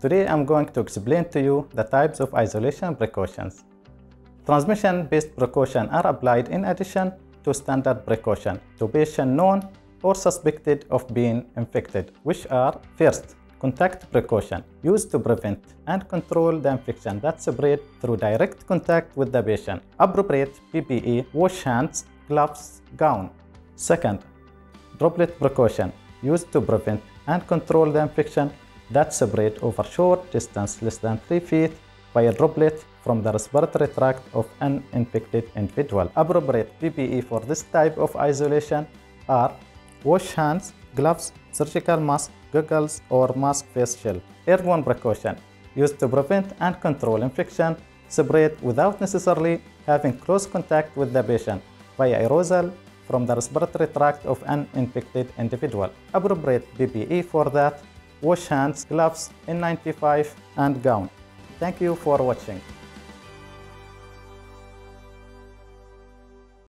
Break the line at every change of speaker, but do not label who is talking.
Today I'm going to explain to you the types of isolation precautions. Transmission-based precautions are applied in addition to standard precaution to patients known or suspected of being infected, which are first, contact precaution used to prevent and control the infection that spread through direct contact with the patient. Appropriate PPE, wash hands, gloves, gown. Second, droplet precaution used to prevent and control the infection that spread over short distance less than 3 feet by a droplet from the respiratory tract of an infected individual. Appropriate PPE for this type of isolation are wash hands, gloves, surgical mask, goggles or mask face shield. Airborne precaution used to prevent and control infection spread without necessarily having close contact with the patient via aerosol from the respiratory tract of an infected individual. Appropriate PPE for that wash hands, gloves, N95 and gown. Thank you for watching.